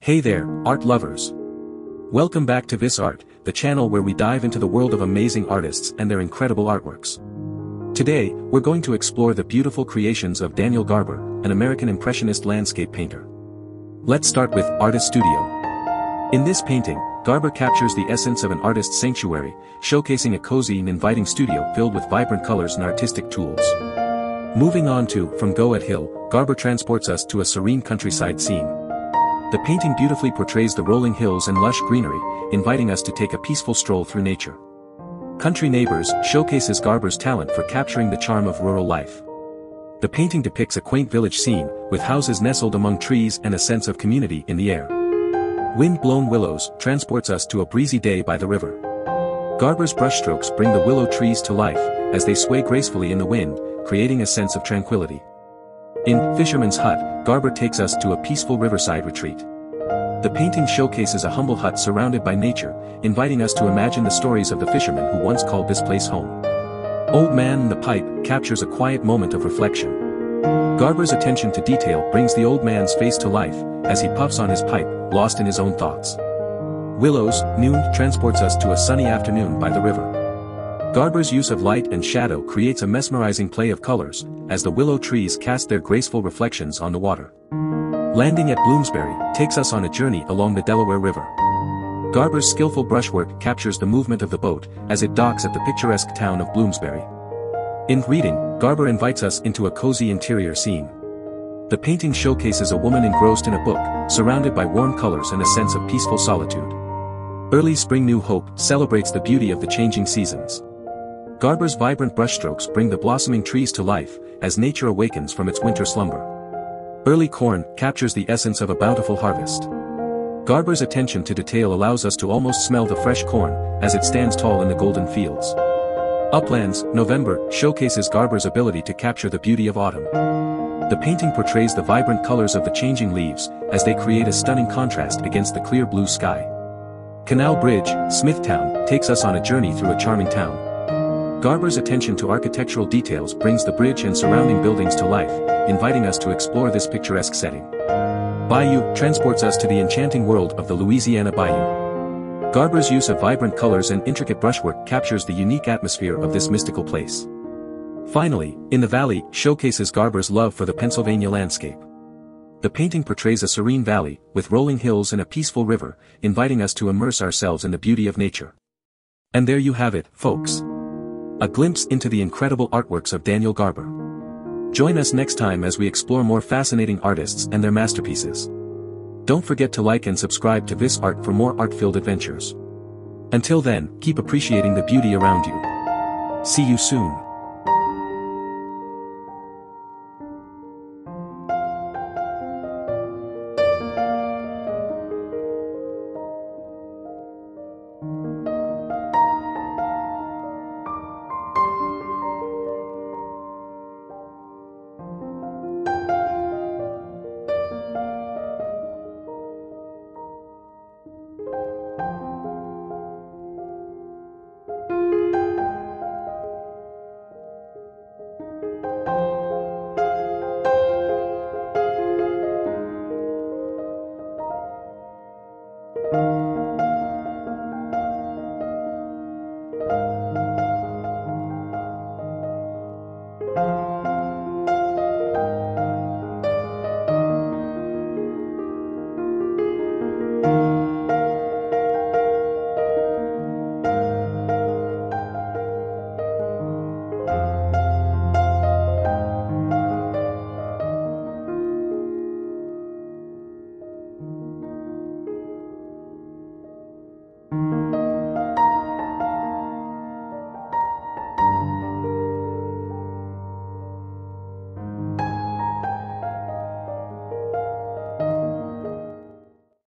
Hey there, art lovers. Welcome back to Vis Art, the channel where we dive into the world of amazing artists and their incredible artworks. Today, we're going to explore the beautiful creations of Daniel Garber, an American Impressionist landscape painter. Let's start with Artist Studio. In this painting, Garber captures the essence of an artist's sanctuary, showcasing a cozy and inviting studio filled with vibrant colors and artistic tools. Moving on to From Goat Hill, Garber transports us to a serene countryside scene. The painting beautifully portrays the rolling hills and lush greenery, inviting us to take a peaceful stroll through nature. Country Neighbors showcases Garber's talent for capturing the charm of rural life. The painting depicts a quaint village scene, with houses nestled among trees and a sense of community in the air. Wind-blown willows transports us to a breezy day by the river. Garber's brushstrokes bring the willow trees to life, as they sway gracefully in the wind, creating a sense of tranquility. In Fisherman's Hut, Garber takes us to a peaceful riverside retreat. The painting showcases a humble hut surrounded by nature, inviting us to imagine the stories of the fishermen who once called this place home. Old Man in the Pipe captures a quiet moment of reflection. Garber's attention to detail brings the old man's face to life, as he puffs on his pipe, lost in his own thoughts. Willows, Noon transports us to a sunny afternoon by the river. Garber's use of light and shadow creates a mesmerizing play of colors, as the willow trees cast their graceful reflections on the water. Landing at Bloomsbury takes us on a journey along the Delaware River. Garber's skillful brushwork captures the movement of the boat as it docks at the picturesque town of Bloomsbury. In Reading, Garber invites us into a cozy interior scene. The painting showcases a woman engrossed in a book, surrounded by warm colors and a sense of peaceful solitude. Early Spring New Hope celebrates the beauty of the changing seasons. Garber's vibrant brushstrokes bring the blossoming trees to life, as nature awakens from its winter slumber. Early corn captures the essence of a bountiful harvest. Garber's attention to detail allows us to almost smell the fresh corn, as it stands tall in the golden fields. Uplands, November, showcases Garber's ability to capture the beauty of autumn. The painting portrays the vibrant colors of the changing leaves, as they create a stunning contrast against the clear blue sky. Canal Bridge, Smithtown, takes us on a journey through a charming town. Garber's attention to architectural details brings the bridge and surrounding buildings to life, inviting us to explore this picturesque setting. Bayou transports us to the enchanting world of the Louisiana Bayou. Garber's use of vibrant colors and intricate brushwork captures the unique atmosphere of this mystical place. Finally, In the Valley showcases Garber's love for the Pennsylvania landscape. The painting portrays a serene valley, with rolling hills and a peaceful river, inviting us to immerse ourselves in the beauty of nature. And there you have it, folks. A glimpse into the incredible artworks of Daniel Garber. Join us next time as we explore more fascinating artists and their masterpieces. Don't forget to like and subscribe to Vis Art for more art-filled adventures. Until then, keep appreciating the beauty around you. See you soon.